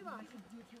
І ваших дітей.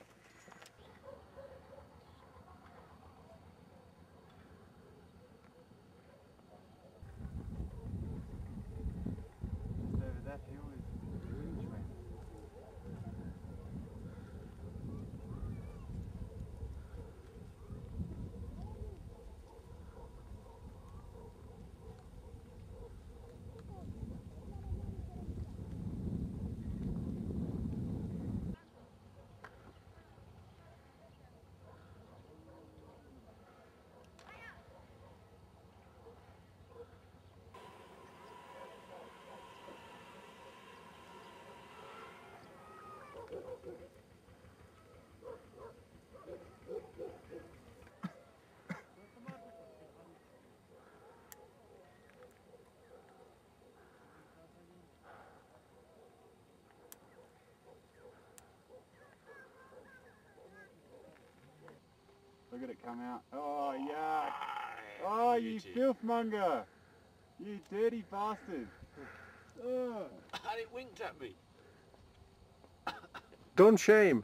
Look at it come out. Oh, oh yuck. Oh, you, you filthmonger. You dirty bastard. Oh. And it winked at me. Don't shame.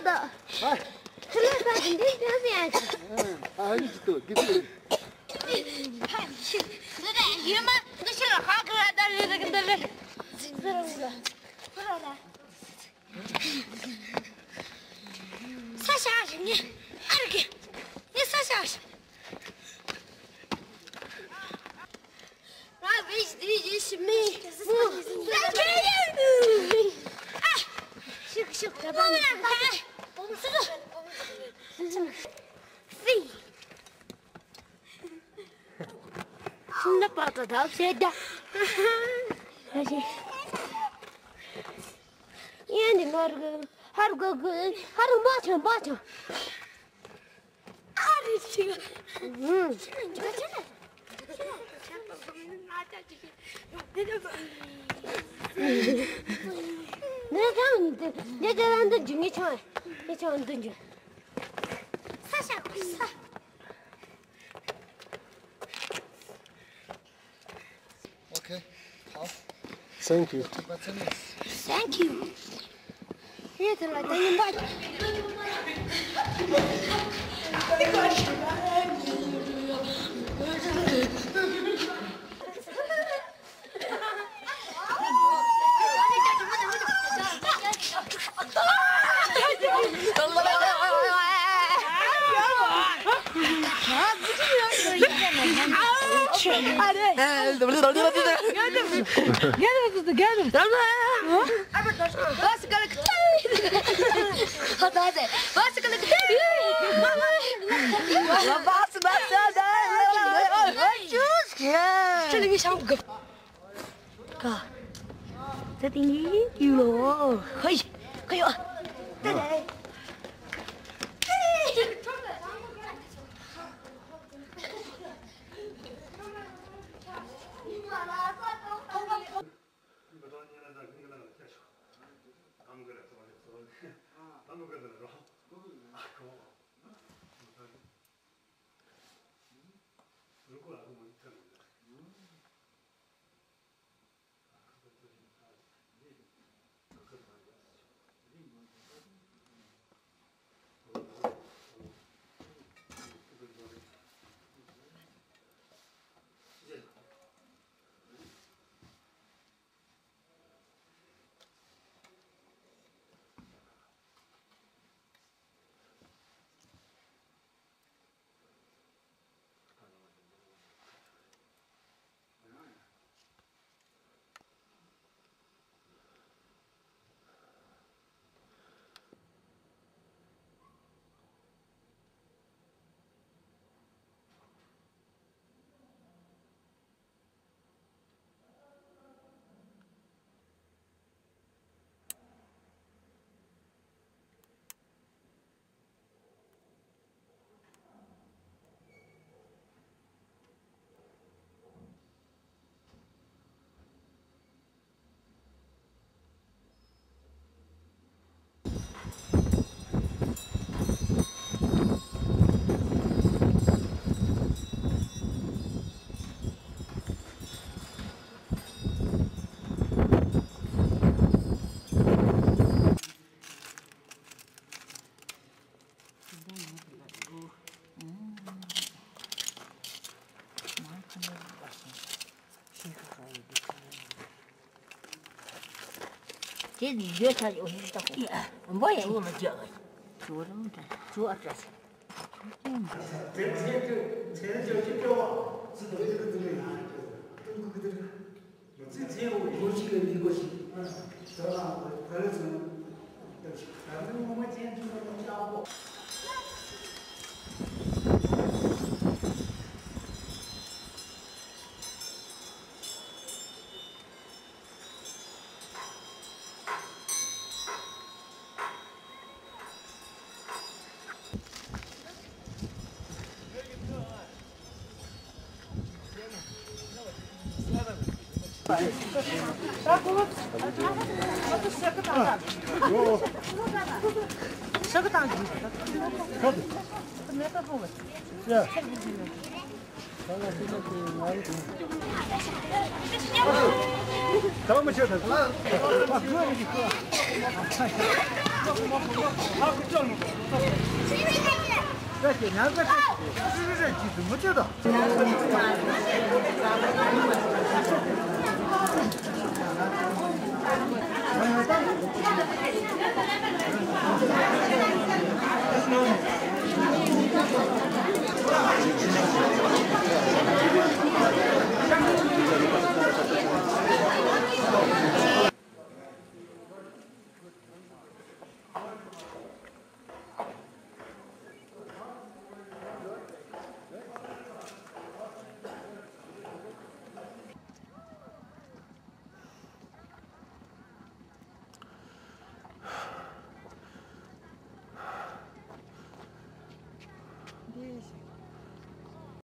だ。はい。それはさ、全然違うやん。はい、ちょっと、ぎっくり。Yuma dışarı hakikaten yürü gidelim. Dur orada. Dur orada. Saç ağacım ne? Arıgı. Ne saç ağacım? Rabiş diyeceğiz mi? Bu. Ben beğendim. Ah. Şık şık. Bu ne? Şimdi. Fii. Ne patladı hapşede. Hadi. Yani her gün, her gün, her Ne batın, Ne Ağrıcı. Ne Neden? Ne Neden? Ne Neden? Ne Neden? Ne Neden? Thank you. Thank you. back. Rất tinggi, you loh. Hei, kayo. 这一月才九十，别，我也不能交了，就这么着，主这些。这车就，车就就叫我，是道这个怎么拿，就是东这个，这我过几个人过去，嗯，是吧？咱这村都是，反正我们今天就是农家货。十个大鸡。十个大鸡。看。没得多少。怎么叫的？怎个叫的？这今年这这这鸡怎么叫的？Thank you.